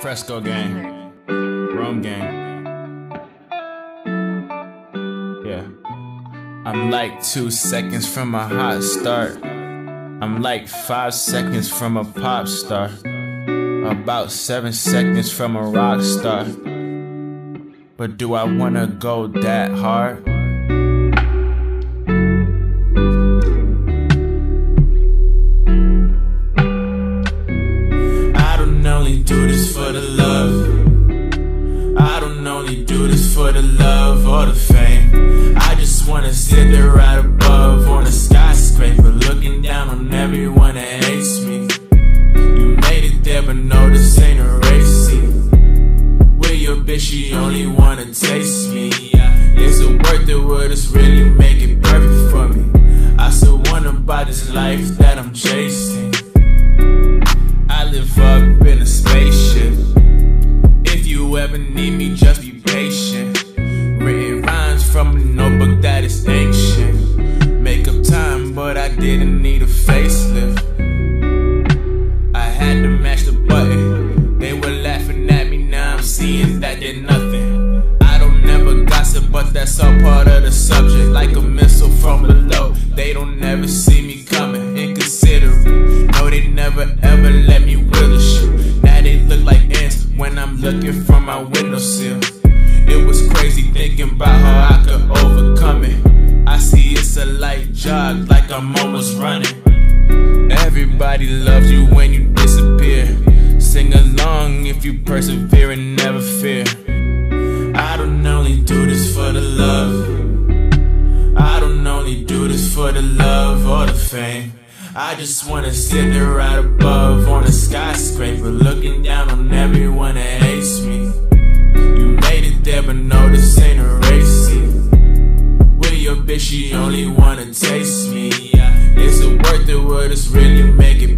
Fresco gang, Rome gang. Yeah. I'm like two seconds from a hot start. I'm like five seconds from a pop star. About seven seconds from a rock star. But do I wanna go that hard? Only do this for the love. I don't only do this for the love or the fame. I just wanna sit there right above on a skyscraper, looking down on everyone that hates me. You made it there, but no, this ain't a race. With your bitch, she only wanna taste me. Is it worth it? Would this really make it perfect for me? I still wanna buy this life in a spaceship. If you ever need me, just be patient. Written rhymes from a notebook that is ancient. Make up time, but I didn't need a facelift. I had to match the button. They were laughing at me, now I'm seeing that they're nothing. I don't never gossip, but that's all part of the subject. Like a missile from below, they don't ever see looking from my windowsill. It was crazy thinking about how I could overcome it. I see it's a light jog, like I'm almost running. Everybody loves you when you disappear. Sing along if you persevere and never fear. I don't only do this for the love. I don't only do this for the love or the fame. I just wanna sit there right above on a skyscraper, looking down on everyone that hates me. You made it there, but no, this ain't a race. With your bitch, she only wanna taste me. Is it worth it? Would this really make it